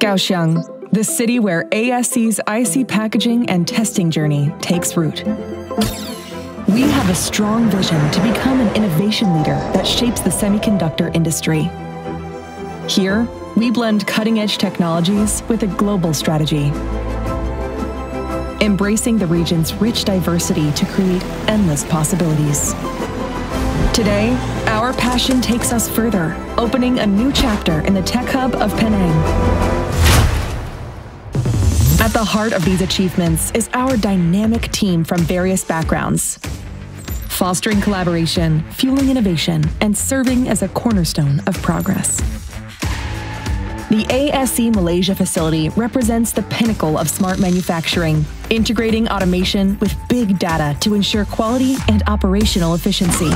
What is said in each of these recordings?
Kaohsiung, the city where ASE's IC packaging and testing journey takes root. We have a strong vision to become an innovation leader that shapes the semiconductor industry. Here, we blend cutting edge technologies with a global strategy, embracing the region's rich diversity to create endless possibilities. Today, our passion takes us further, opening a new chapter in the tech hub of Penang. Heart of these achievements is our dynamic team from various backgrounds, fostering collaboration, fueling innovation, and serving as a cornerstone of progress. The ASE Malaysia facility represents the pinnacle of smart manufacturing, integrating automation with big data to ensure quality and operational efficiency.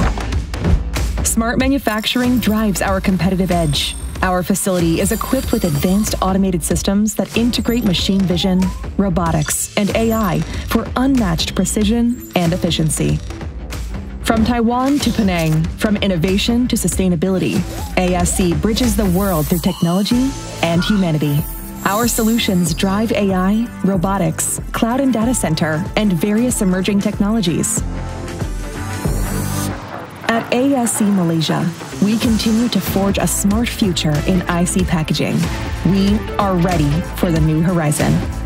Smart manufacturing drives our competitive edge. Our facility is equipped with advanced automated systems that integrate machine vision, robotics, and AI for unmatched precision and efficiency. From Taiwan to Penang, from innovation to sustainability, ASE bridges the world through technology and humanity. Our solutions drive AI, robotics, cloud and data center, and various emerging technologies. At ASE Malaysia, we continue to forge a smart future in IC packaging. We are ready for the new horizon.